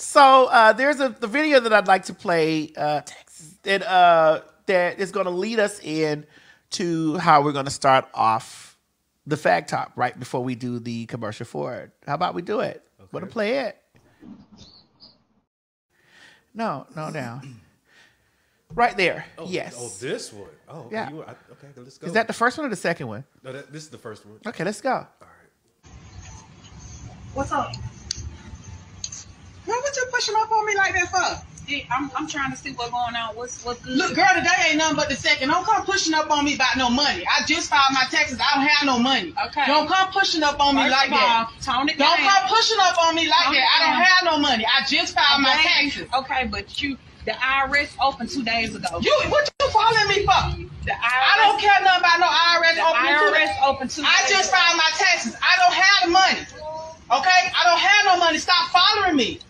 So uh, there's a the video that I'd like to play uh, that uh, that is going to lead us in to how we're going to start off the Phag Tawlk right before we do the commercial for it. How about we do it? Want to play it? No, no, down. Right there. yes. Oh, this one. Oh, Yeah. You, I, okay, let's go. Is that the first one or the second one? No, that, this is the first one. Okay, let's go. All right. What's up? Man, what you pushing up on me like that for? I'm, I'm trying to see what's going on. What's what's good? Look, girl, today ain't nothing but the second. Don't come pushing up on me about no money. I just filed my taxes. I don't have no money. Okay. Don't come pushing up on me First like all, that. it Don't down. come pushing up on me like Tone that. I don't have no money. I just filed my taxes. Okay, but you, the IRS opened two days ago. You, what you following me for? the IRS, I don't care nothing about no IRS The opening IRS today. opened two I days just filed my taxes. I don't have the money. Okay? I don't have no money. Stop following me.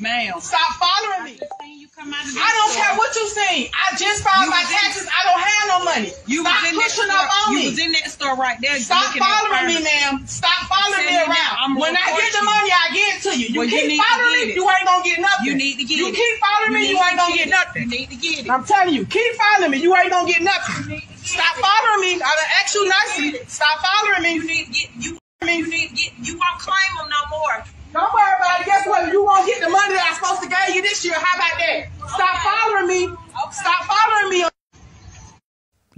Ma'am. Stop following me. Just you come out of I don't store. care what you saying. I just filed You my taxes. I don't have no money. You Stop was in that pushing store, up on you me. was in that store right there. Stop following me, ma'am. Stop following me around. I'm when I get the money, I get it to you. You Well, keep need to following me, it. you ain't gonna get nothing. You need to get You it. keep following me, you ain't gonna get it. nothing. You need to get it. I'm telling you, keep following me, you ain't gonna get nothing. Stop following me. I done asked you nicely. Stop following me. You need to get you. You need to get. You won't claim them no more. Don't worry about it. Guess what? You won't get the money that I'm supposed to give you this year. How about that? Stop following me. Stop following me.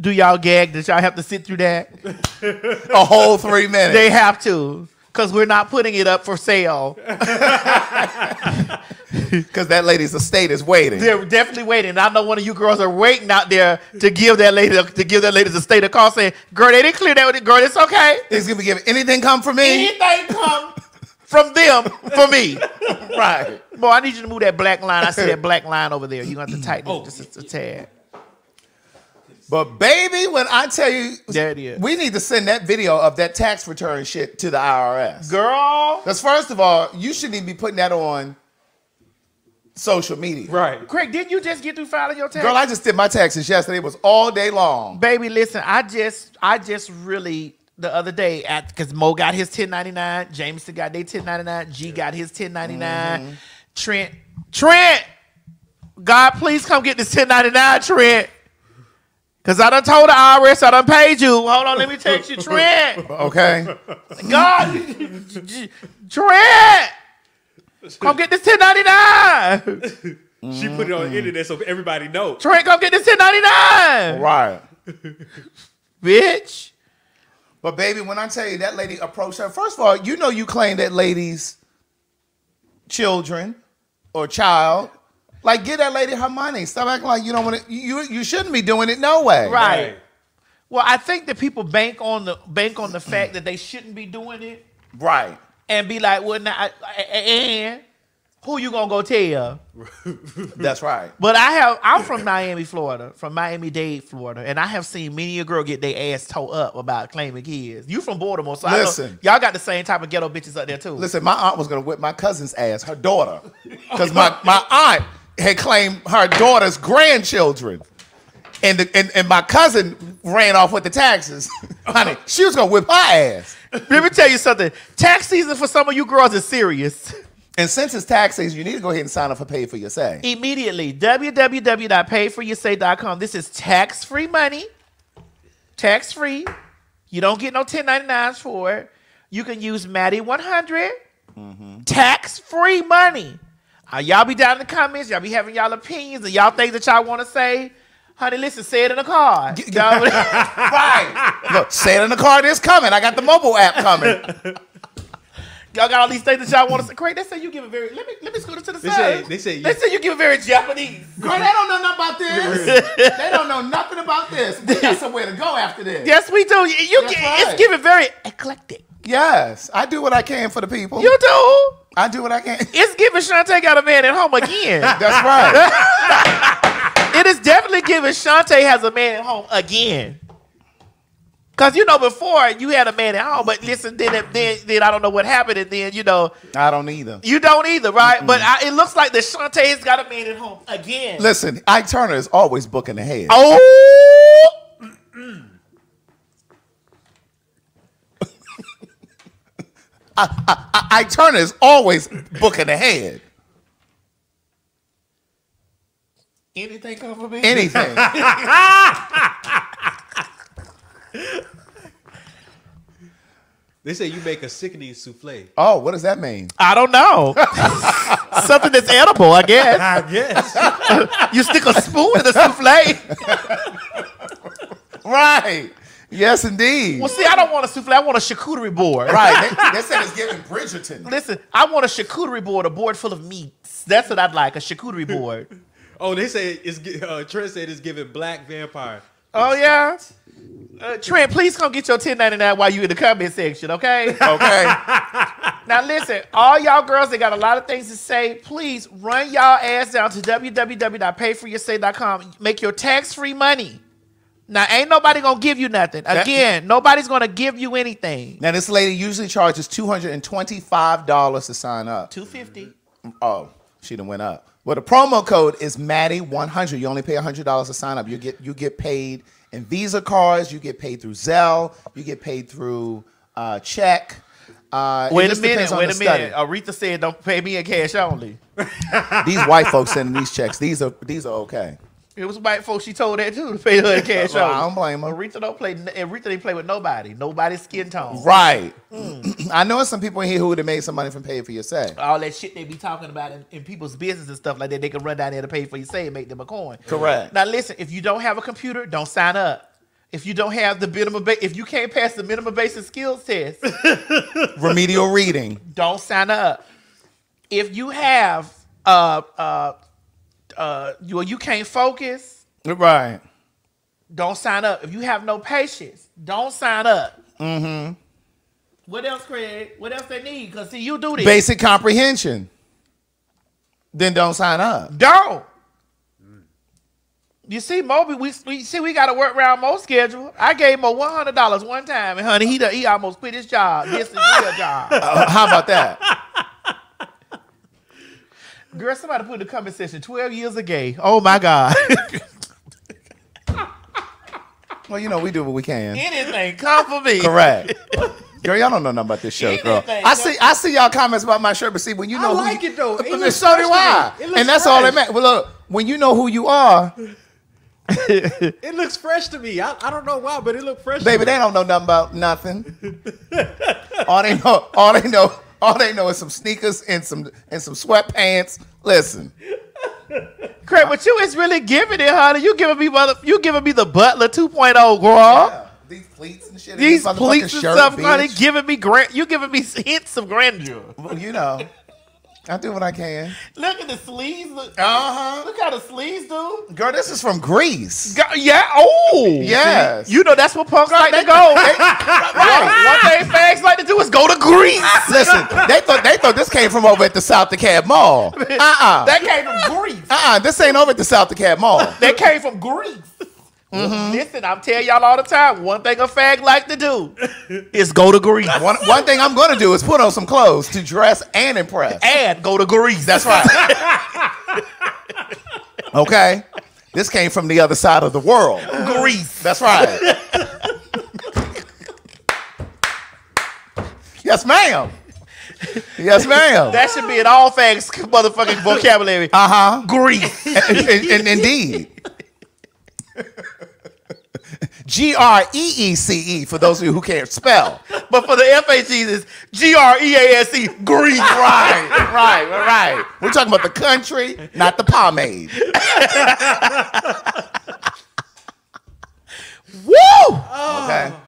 Do y'all gag? Did y'all have to sit through that? A whole three minutes. They have to, because we're not putting it up for sale. Because that lady's estate is waiting. They're definitely waiting. I know one of you girls are waiting out there to give that lady to give that lady the state of call, saying, "Girl, they didn't clear that with it. Girl, it's okay. It's gonna be giving anything come for me. Anything come from them for me." Right. Boy, I need you to move that black line. I see that black line over there. You're gonna have to tighten it oh, just a, a tad. But baby, when I tell you, is. we need to send that video of that tax return shit to the IRS. Girl, Because first of all, you shouldn't even be putting that on social media. Right. Craig, didn't you just get through filing your tax? Girl, I just did my taxes yesterday. It was all day long. Baby, listen, I just I just really the other day at because Mo got his 1099, Jameson got their 1099, G got his 1099, mm-hmm. Trent, Trent, God please come get this 1099, Trent. Cause I done told the IRS I done paid you. Hold on, let me text you, Trent. Okay. God, Trent, come get this 1099. She put it on the internet so everybody knows. Trent, come get this 1099. right. Bitch. But baby, when I tell you that lady approached her, first of all, you know you claim that lady's children or child. Like, give that lady her money. Stop acting like you don't want to. You you shouldn't be doing it no way. Right. Well, I think that people bank on the bank on the fact that they shouldn't be doing it Right. and be like, well, now, and who you gonna go tell? That's right. But I have, I'm from Miami, Florida, from Miami Dade, Florida, and I have seen many a girl get their ass towed up about claiming kids. You from Baltimore, so Listen. know, y'all got the same type of ghetto bitches up there too. Listen, my aunt was gonna whip my cousin's ass, her daughter, because my, my aunt had claimed her daughter's grandchildren, and, the, and and my cousin ran off with the taxes. Honey, she was gonna whip her ass. Let me tell you something. Tax season for some of you girls is serious. And since it's tax season, you need to go ahead and sign up for Pay for Your Say. Immediately, www.payforyoursay.com. This is tax free money. Tax free. You don't get no 1099s for it. You can use Maddie 100. Mm-hmm. Tax free money. Uh, y'all be down in the comments. Y'all be having y'all opinions and y'all things that y'all want to say. Honey, listen, say it in the car. Y'all- right. Look, say it in the car. It's coming. I got the mobile app coming. Y'all got all these things that y'all want to say. Craig, they say you give it very. Let me let me scoot it to the They side. say- they say you- they say you give it very Japanese. Girl, they don't know nothing about this. they don't know nothing about this. We got somewhere to go after this. Yes, we do. You, you right. it's giving very eclectic. Yes, I do what I can for the people. You do. I do what I can. It's giving Shantae got a man at home again. That's right. it is definitely giving Shantae has a man at home again. Cause you know before you had a man at home, but listen, then then then I don't know what happened, and then you know I don't either. you don't either, right? But I, it looks like that Shantae's got a man at home again. Listen, Ike Turner is always booking ahead. Oh, I, I, I, I is always booking ahead. Anything come for me? Anything. They say you make a sickening souffle. Oh, what does that mean? I don't know. Something that's edible, I guess. I guess. you stick a spoon in the souffle. right. Yes, indeed. Well, see, I don't want a souffle. I want a charcuterie board. right. They, they said it's giving Bridgerton. Listen, I want a charcuterie board, a board full of meats. That's what I'd like, a charcuterie board. oh, they say it's gi- uh, Trent said it's giving black vampire. Oh yeah. Uh, Trent, please come get your 1099 while you in the comment section, okay? Okay. now listen, all y'all girls that got a lot of things to say, please run y'all ass down to www.payforyoursay.com. Make your tax-free money. Now ain't nobody gonna give you nothing. That- Again, nobody's gonna give you anything. now this lady usually charges two hundred and twenty-five dollars to sign up. 250. Oh, she done went up. Well, the promo code is Maddie100. You only pay $100 to sign up. You get you get paid in Visa cards. You get paid through Zelle. You get paid through uh, check. Uh, Wait a minute, wait a minute. study. Aretha said don't pay me in cash only. These white folks sending these checks. These are these are okay. It was white folks. She told that too to pay her cash Well, only. I don't blame her. Aretha don't play. Aretha didn't play with nobody. Nobody's skin tone. Right. I know some people in here who would have made some money from paying for your say. All that shit they be talking about in, in people's business and stuff like that, they can run down there to pay for your say and make them a coin. Correct. Now listen, if you don't have a computer, don't sign up. If you don't have the minimum, ba- if you can't pass the minimum basic skills test, Remedial reading. don't sign up. If you have uh uh uh you you can't focus, Right. don't sign up. If you have no patience, don't sign up. Mm-hmm. What else, Craig? What else they need? Cause see, you do this. Basic comprehension. Then don't sign up. Don't. You see, Moby, we, we see we got to work around Mo's schedule. I gave Mo one hundred dollars one time, and honey, he he almost quit his job. This is real job. Uh, how about that? Girl, somebody put in the comment section, twelve years of gay. Oh my God. Well, you know, we do what we can. Anything come for me. Correct. Girl, y'all don't know nothing about this show, girl. I see, I see y'all comments about my shirt, but see, when you I know, who like you- it, though. It looks so do fresh I. And that's all that fresh. matters. Well, look, when you know who you are, It looks fresh to me. I, I don't know why, but it looked fresh. baby, they don't know nothing about nothing. all they know, all they know, all they know is some sneakers and some and some sweatpants. Listen, Craig, but you is really giving it, honey. You giving me mother, you giving me the Butler 2.0, girl. these pleats and shit. These pleats and shirt, stuff, honey, giving me grand. You giving me hints of grandeur. Well, you know, I do what I can. Look at the sleeves. Look, Uh huh. look how the sleeves do. Girl, this is from Greece. Yeah. Oh. Yes. You know that's what punks like to go. right. One thing fags like to do is go to Greece. Listen, they thought they thought this came from over at the South DeKalb Mall. Uh uh That came from Greece. Uh uh This ain't over at the South DeKalb Mall. That came from Greece. Listen, I'm telling y'all all the time. One thing a fag like to do is go to Greece One, one thing I'm gonna do is put on some clothes to dress and impress. and go to Greece. That's right. okay. This came from the other side of the world. Greece. That's right. yes, ma'am. Yes, ma'am. That should be in all fags motherfucking vocabulary. Uh huh. Greece. indeed. G R E E C E for those of you who can't spell. But for the FHEs, it's G R E A S E. Greece. Right, right, right. We're talking about the country, not the pomade. Woo! Oh. Okay.